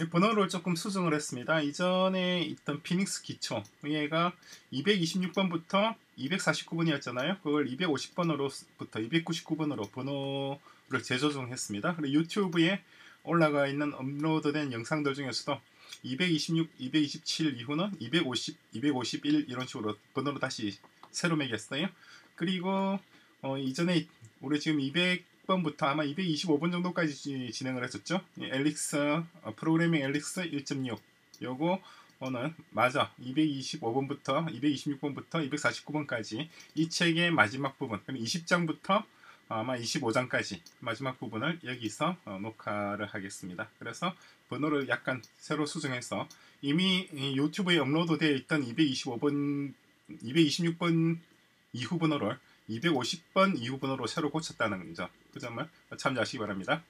이 번호를 조금 수정을 했습니다. 이전에 있던 피닉스 기초 얘가 226번부터 249번이었잖아요. 그걸 250번으로부터 299번으로 번호를 재조정했습니다. 그리고 유튜브에 올라가 있는 업로드된 영상들 중에서도 226, 227 이후는 250, 251 이런 식으로 번호로 다시 새로 매겼어요. 그리고 어, 이전에 우리 지금 200 번부터 아마 225번 정도까지 지- 진행을 했었죠. 이 엘릭스 어, 프로그래밍 엘릭스 1.6 요거 오늘 맞아 225번부터 226번부터 249번까지 이 책의 마지막 부분 그럼 20장부터 아마 25장까지 마지막 부분을 여기서 어, 녹화를 하겠습니다. 그래서 번호를 약간 새로 수정해서 이미 이 유튜브에 업로드 되어 있던 225번 226번 이후 번호를 250번 이후 번호로 새로 고쳤다는 점. 그 점을 참조하시기 바랍니다.